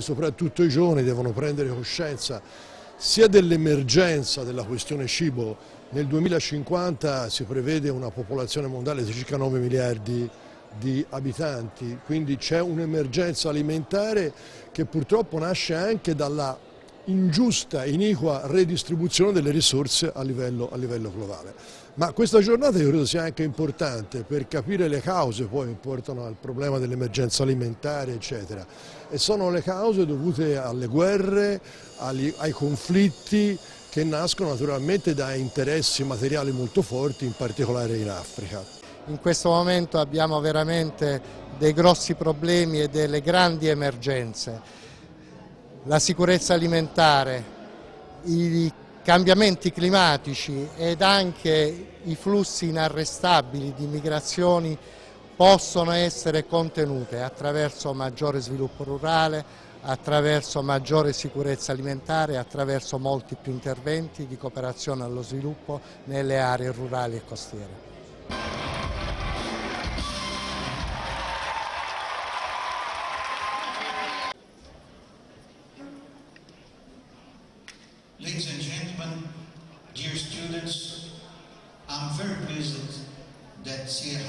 Soprattutto i giovani devono prendere coscienza sia dell'emergenza della questione cibo, nel 2050 si prevede una popolazione mondiale di circa 9 miliardi di abitanti, quindi c'è un'emergenza alimentare che purtroppo nasce anche dalla ingiusta, iniqua redistribuzione delle risorse a livello, a livello, globale. Ma questa giornata io credo sia anche importante per capire le cause poi che portano al problema dell'emergenza alimentare eccetera e sono le cause dovute alle guerre, agli, ai conflitti che nascono naturalmente da interessi materiali molto forti, in particolare in Africa. In questo momento abbiamo veramente dei grossi problemi e delle grandi emergenze la sicurezza alimentare, i cambiamenti climatici ed anche i flussi inarrestabili di migrazioni possono essere contenute attraverso maggiore sviluppo rurale, attraverso maggiore sicurezza alimentare, attraverso molti più interventi di cooperazione allo sviluppo nelle aree rurali e costiere. Ladies and gentlemen, dear students, I'm very pleased that Sierra